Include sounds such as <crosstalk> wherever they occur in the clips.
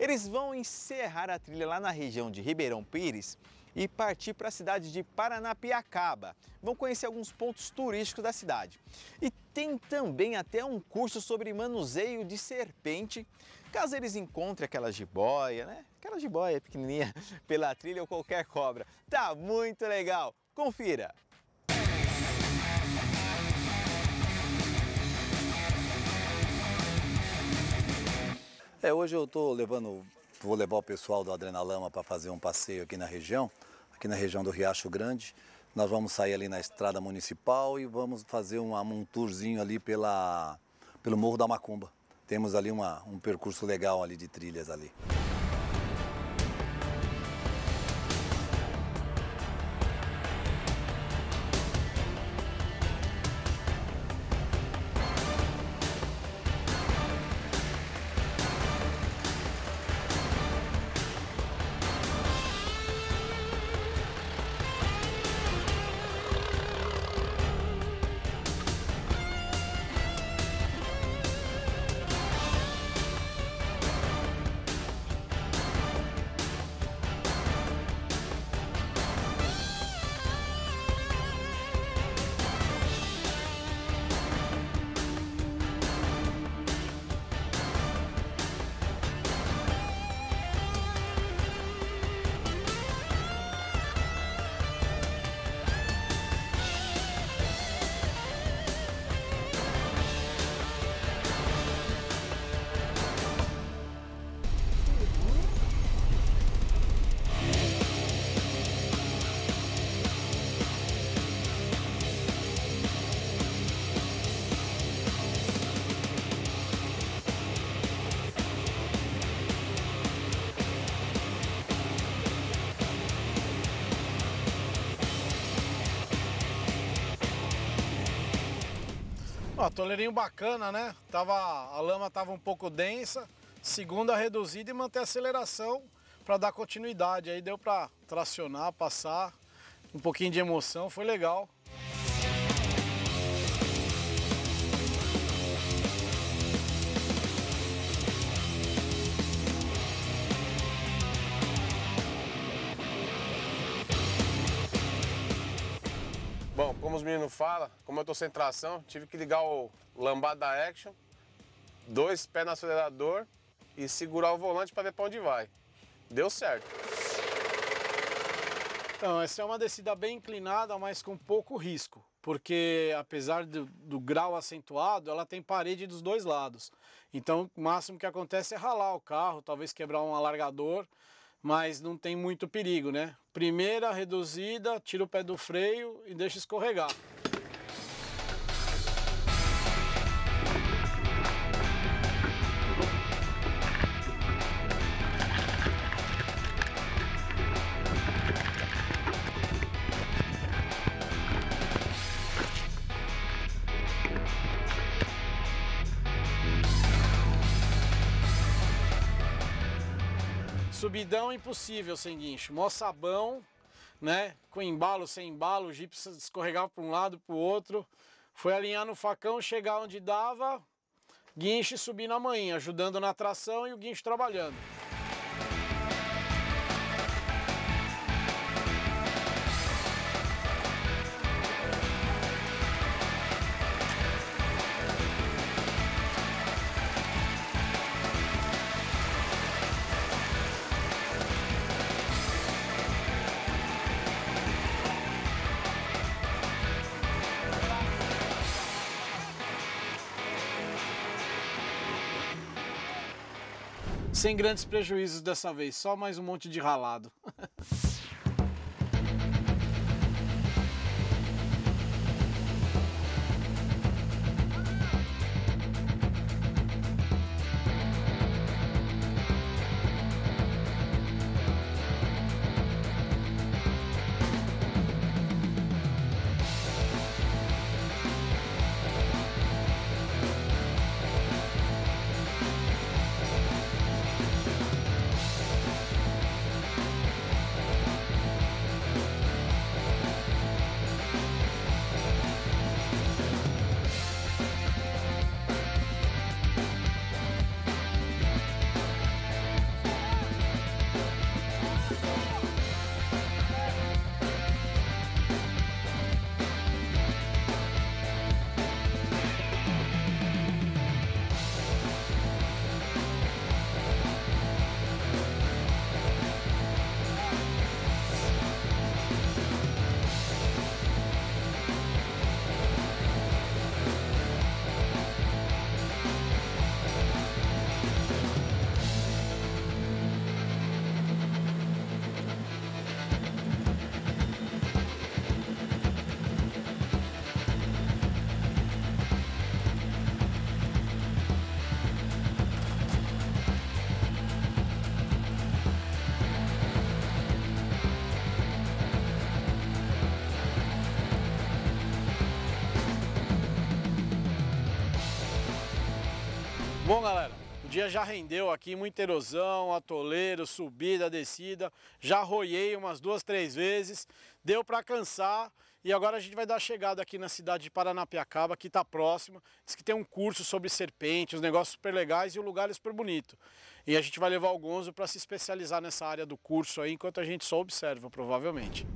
Eles vão encerrar a trilha lá na região de Ribeirão Pires e partir para a cidade de Paranapiacaba. Vão conhecer alguns pontos turísticos da cidade. E tem também até um curso sobre manuseio de serpente, caso eles encontrem aquela jiboia, né? Aquela jiboia pequenininha <laughs> pela trilha ou qualquer cobra. Tá muito legal. Confira! É, hoje eu estou levando, vou levar o pessoal do Adrenalama para fazer um passeio aqui na região, aqui na região do Riacho Grande. Nós vamos sair ali na estrada municipal e vamos fazer um, um tourzinho ali pela, pelo Morro da Macumba. Temos ali uma, um percurso legal ali de trilhas ali. Ó, toleirinho bacana, né? Tava, a lama tava um pouco densa, segunda reduzida e manter a aceleração para dar continuidade. Aí deu para tracionar, passar, um pouquinho de emoção, foi legal. Bom, como os meninos falam, como eu tô sem tração, tive que ligar o lambada da Action, dois pés no acelerador e segurar o volante para ver para onde vai. Deu certo. Então, essa é uma descida bem inclinada, mas com pouco risco, porque apesar do, do, grau acentuado, ela tem parede dos dois lados. Então, o máximo que acontece é ralar o carro, talvez quebrar um alargador, mas não tem muito perigo, né? Primeira reduzida, tira o pé do freio e deixa escorregar. Subidão impossível sem guincho, mó sabão, né? Com embalo, sem embalo, o Jeep escorregava para um lado, para o outro. Foi alinhar no facão, chegar onde dava, guincho e subir na manhã, ajudando na tração e o guincho trabalhando. Sem grandes prejuízos dessa vez, só mais um monte de ralado. Bom, galera, o dia já rendeu aqui, muita erosão, atoleiro, subida, descida. Já roiei umas duas, três vezes, deu para cansar. E agora a gente vai dar chegada aqui na cidade de Paranapiacaba, que está próxima. Diz que tem um curso sobre serpente, uns negócios super legais e o lugar é super bonito. E a gente vai levar o Gonzo para se especializar nessa área do curso aí, enquanto a gente só observa, provavelmente.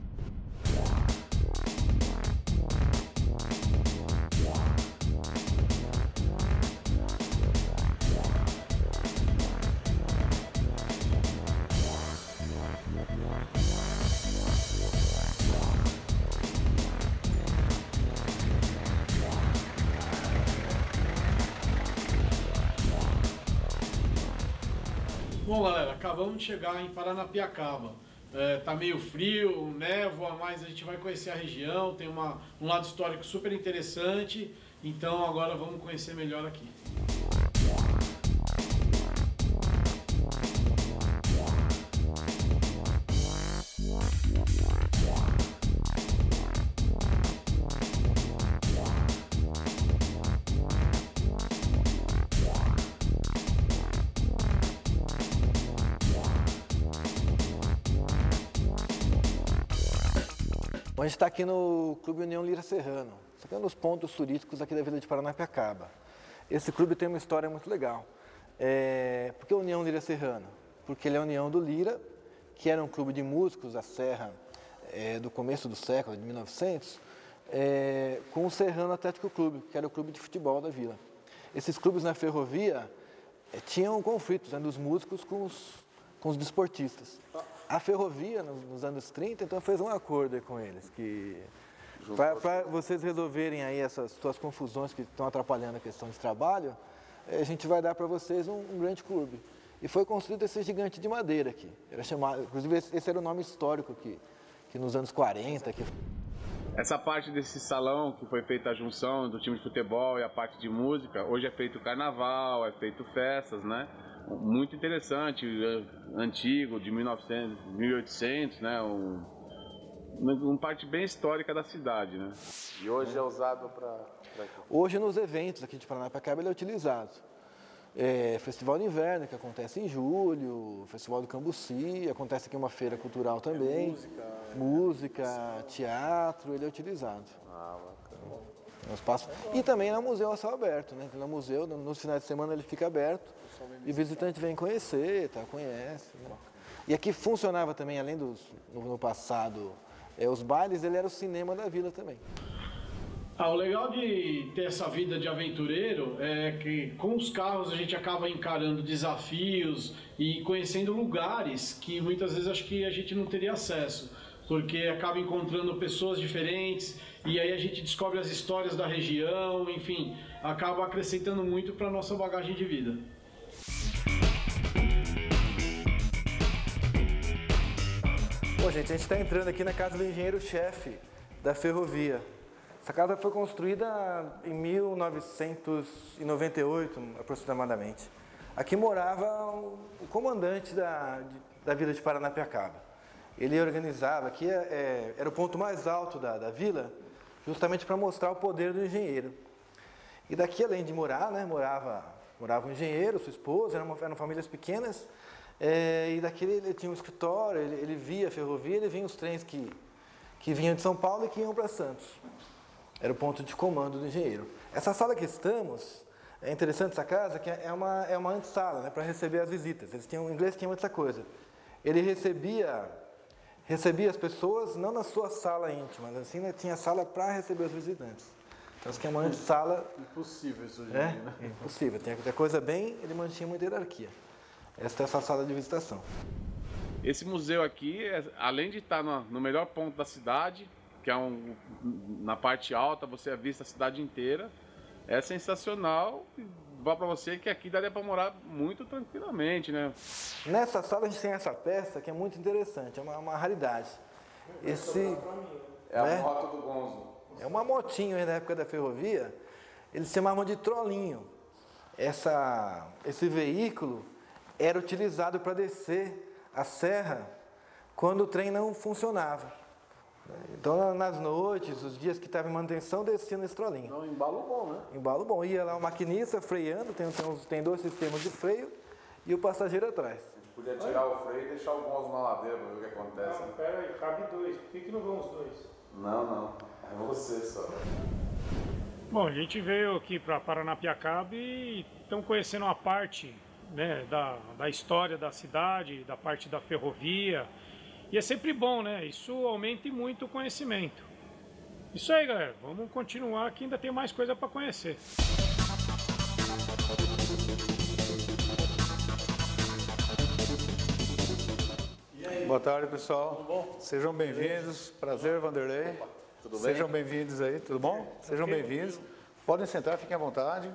Bom, galera, acabamos de chegar em Paranapiacaba. É, tá meio frio, névoa, mas a gente vai conhecer a região, tem uma, um lado histórico super interessante, então agora vamos conhecer melhor aqui. A gente está aqui no Clube União Lira Serrano. Aqui é um dos pontos turísticos aqui da Vila de Paranapiacaba. Esse clube tem uma história muito legal. É... Por que União Lira Serrano? Porque ele é a união do Lira, que era um clube de músicos da Serra é, do começo do século, de 1900, é, com o Serrano Atlético Clube, que era o clube de futebol da vila. Esses clubes na ferrovia é, tinham conflitos né, dos músicos com os, com os desportistas a ferrovia, nos, nos, anos 30, então fez um acordo com eles, que para vocês resolverem aí essas suas confusões que estão atrapalhando a questão de trabalho, eh, a gente vai dar para vocês um, um, grande clube. E foi construído esse gigante de madeira aqui. Era chamado, inclusive esse era o nome histórico que, que nos anos 40. Que... Essa parte desse salão que foi feita a junção do time de futebol e a parte de música, hoje é feito carnaval, é feito festas, né? Muito interessante, é, antigo, de 1900, 1800, né? Um, uma parte bem histórica da cidade, né? E hoje é usado para... Hoje nos eventos aqui de Paranapiacaba ele é utilizado. É, Festival de Inverno, que acontece em julho, Festival do Cambuci, acontece aqui uma feira cultural também. É música, música teatro, ele é utilizado. Ah, No espaço. E também no museu a céu aberto, né? No museu, nos finais de semana ele fica aberto e o visitante vem conhecer, tá? conhece. Né? E aqui funcionava também, além no, no passado, é, os bailes, ele era o cinema da vila também. Ah, o legal de ter essa vida de aventureiro é que com os carros a gente acaba encarando desafios e conhecendo lugares que muitas vezes acho que a gente não teria acesso, porque acaba encontrando pessoas diferentes e aí a gente descobre as histórias da região, enfim, acaba acrescentando muito para nossa bagagem de vida. Bom, gente, a gente está entrando aqui na casa do engenheiro-chefe da ferrovia. Essa casa foi construída em 1998, aproximadamente. Aqui morava o comandante da, da vila de Paranapiacaba. Ele organizava, aqui é, é, era o ponto mais alto da, da vila, justamente para mostrar o poder do engenheiro. E daqui, além de morar, né, morava, morava um engenheiro, sua esposa, eram, eram famílias pequenas, é, e daquele ele tinha um escritório, ele, ele, via a ferrovia, ele via os trens que, que vinham de São Paulo e que iam para Santos. Era o ponto de comando do engenheiro. Essa sala que estamos, é interessante essa casa, que é uma, é uma antessala né, para receber as visitas. Eles tinham, o inglês tinha essa coisa. Ele recebia, recebia as pessoas não na sua sala íntima, mas assim né, tinha sala para receber os visitantes. Então isso que é uma antessala... Impossível isso hoje é, né? Impossível. Tem coisa bem, ele mantinha muita hierarquia. Esta é essa sala de visitação. Esse museu aqui, é, além de estar no, no melhor ponto da cidade, que é um, na parte alta, você avista a cidade inteira, é sensacional. Vá para você que aqui daria para morar muito tranquilamente, né? Nessa sala a gente tem essa peça que é muito interessante, é uma, uma raridade. Esse é né? a moto do Gonzo. É uma motinho aí na época da ferrovia. Eles chamavam de trolinho. Essa, esse veículo era utilizado para descer a serra quando o trem não funcionava. Então, nas noites, os dias que estava em manutenção, descia no estrolinho. Então, embalo bom, né? Embalo bom. Ia lá o maquinista freando, tem, tem, uns- tem dois sistemas de freio e o passageiro atrás. Podia tirar o freio e deixar o Gonzo na ladeira pra ver o que acontece. Não, pera aí, cabe dois. Por que, que não vão os dois? Não, não. É você só. Bom, a gente veio aqui para Paranapiacaba e estamos conhecendo uma parte né, da, da história da cidade, da parte da ferrovia. E é sempre bom, né? Isso aumenta muito o conhecimento. Isso aí, galera. Vamos continuar que ainda tem mais coisa para conhecer. Boa tarde, pessoal. Tudo bom? Sejam bem-vindos. Prazer, Vanderlei. Tudo bem? Sejam bem-vindos aí, tudo bom? Sejam bem-vindos. Podem sentar, fiquem à vontade.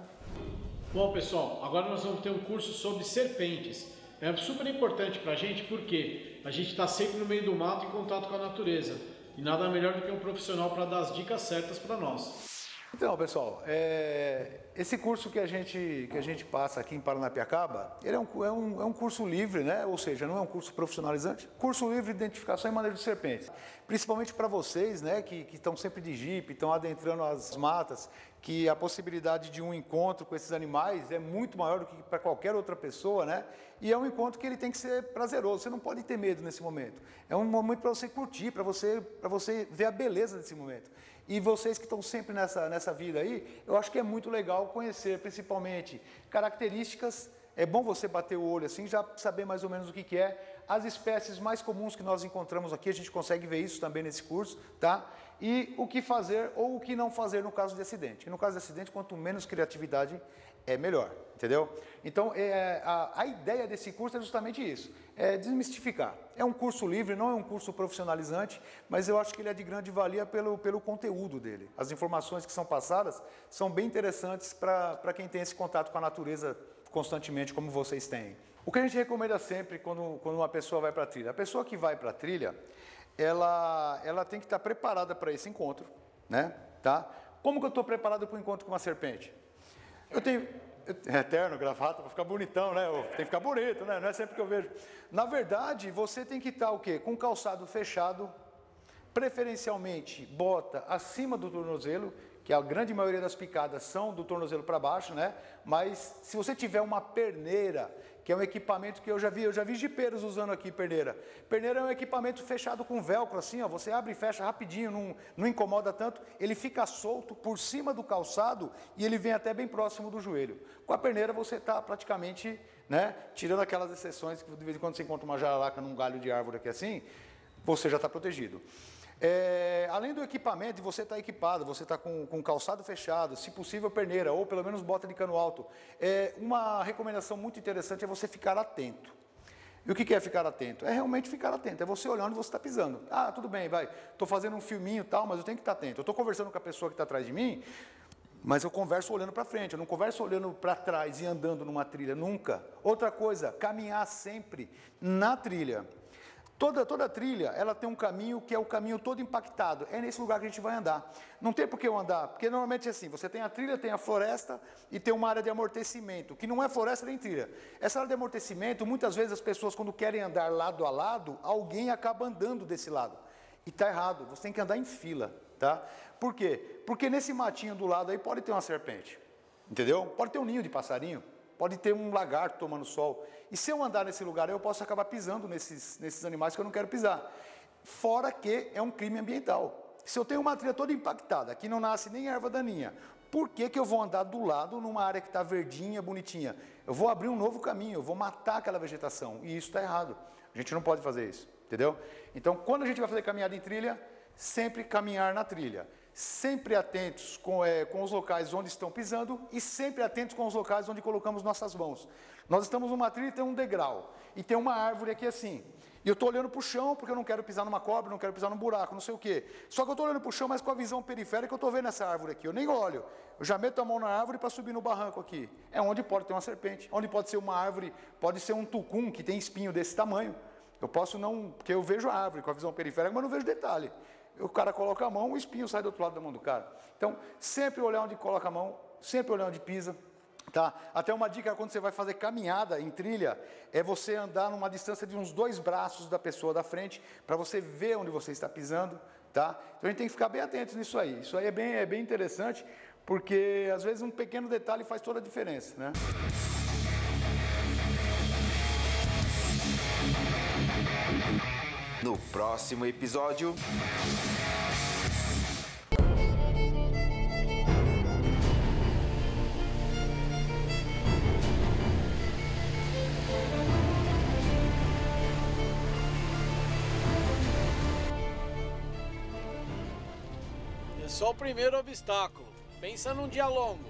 Bom, pessoal, agora nós vamos ter um curso sobre serpentes. É super importante para a gente porque a gente está sempre no meio do mato em contato com a natureza. E nada melhor do que um profissional para dar as dicas certas para nós. Então, pessoal, é, esse curso que a, gente, que a gente passa aqui em Paranapiacaba, ele é um, é, um, é um curso livre, né? ou seja, não é um curso profissionalizante. Curso livre de identificação e manejo de serpentes. Principalmente para vocês né, que, que estão sempre de jipe, estão adentrando as matas, que a possibilidade de um encontro com esses animais é muito maior do que para qualquer outra pessoa, né? E é um encontro que ele tem que ser prazeroso. Você não pode ter medo nesse momento. É um momento para você curtir, para você, você ver a beleza desse momento. E vocês que estão sempre nessa, nessa vida aí, eu acho que é muito legal conhecer, principalmente, características. É bom você bater o olho assim, já saber mais ou menos o que, que é. As espécies mais comuns que nós encontramos aqui, a gente consegue ver isso também nesse curso, tá? E o que fazer ou o que não fazer no caso de acidente. E no caso de acidente, quanto menos criatividade, é melhor, entendeu? Então, é, a, a ideia desse curso é justamente isso, é desmistificar. É um curso livre, não é um curso profissionalizante, mas eu acho que ele é de grande valia pelo, pelo conteúdo dele. As informações que são passadas são bem interessantes para quem tem esse contato com a natureza constantemente, como vocês têm. O que a gente recomenda sempre quando, quando uma pessoa vai para a trilha? A pessoa que vai para a trilha, ela, ela tem que estar preparada para esse encontro, né? Tá? Como que eu estou preparado para o encontro com uma serpente? Eu tenho. É eterno, <laughs> gravata, para ficar bonitão, né? Tem que ficar bonito, né? Não é sempre que eu vejo. Na verdade, você tem que estar o quê? Com calçado fechado, preferencialmente bota acima do tornozelo, que a grande maioria das picadas são do tornozelo para baixo, né? Mas se você tiver uma perneira, que é um equipamento que eu já vi, eu já vi jipeiros usando aqui perneira. Perneira é um equipamento fechado com velcro, assim, ó, você abre e fecha rapidinho, não, não incomoda tanto, ele fica solto por cima do calçado e ele vem até bem próximo do joelho. Com a perneira você está praticamente, né, tirando aquelas exceções que de vez em quando você encontra uma jararaca num galho de árvore aqui assim, você já está protegido. É, além do equipamento, você estar equipado, você está com, com calçado fechado, se possível perneira, ou pelo menos bota de cano alto. É, uma recomendação muito interessante é você ficar atento. E o que é ficar atento? É realmente ficar atento, é você olhando e você está pisando. Ah, tudo bem, vai, estou fazendo um filminho e tal, mas eu tenho que estar atento. Eu estou conversando com a pessoa que está atrás de mim, mas eu converso olhando para frente, eu não converso olhando para trás e andando numa trilha, nunca. Outra coisa, caminhar sempre na trilha. Toda, toda trilha, ela tem um caminho que é o caminho todo impactado. É nesse lugar que a gente vai andar. Não tem por que eu andar, porque normalmente é assim, você tem a trilha, tem a floresta e tem uma área de amortecimento, que não é floresta nem trilha. Essa área de amortecimento, muitas vezes as pessoas quando querem andar lado a lado, alguém acaba andando desse lado. E está errado, você tem que andar em fila, tá? Por quê? Porque nesse matinho do lado aí pode ter uma serpente, entendeu? Pode ter um ninho de passarinho, pode ter um lagarto tomando sol. E se eu andar nesse lugar, eu posso acabar pisando nesses, nesses animais que eu não quero pisar. Fora que é um crime ambiental. Se eu tenho uma trilha toda impactada, aqui não nasce nem erva daninha, por que, que eu vou andar do lado numa área que está verdinha, bonitinha? Eu vou abrir um novo caminho, eu vou matar aquela vegetação. E isso está errado. A gente não pode fazer isso, entendeu? Então, quando a gente vai fazer caminhada em trilha, sempre caminhar na trilha. Sempre atentos com, é, com os locais onde estão pisando e sempre atentos com os locais onde colocamos nossas mãos. Nós estamos numa trilha e tem um degrau. E tem uma árvore aqui assim. E eu estou olhando para o chão porque eu não quero pisar numa cobra, não quero pisar num buraco, não sei o quê. Só que eu estou olhando para o chão, mas com a visão periférica eu estou vendo essa árvore aqui. Eu nem olho. Eu já meto a mão na árvore para subir no barranco aqui. É onde pode ter uma serpente. Onde pode ser uma árvore, pode ser um tucum que tem espinho desse tamanho. Eu posso não, porque eu vejo a árvore com a visão periférica, mas não vejo detalhe o cara coloca a mão, o espinho sai do outro lado da mão do cara. Então, sempre olhar onde coloca a mão, sempre olhar onde pisa. Tá? Até uma dica quando você vai fazer caminhada em trilha é você andar numa distância de uns dois braços da pessoa da frente para você ver onde você está pisando, tá? Então a gente tem que ficar bem atento nisso aí. Isso aí é bem, é bem interessante porque às vezes um pequeno detalhe faz toda a diferença, né? no próximo episódio. É só o primeiro obstáculo. Pensa num dia longo.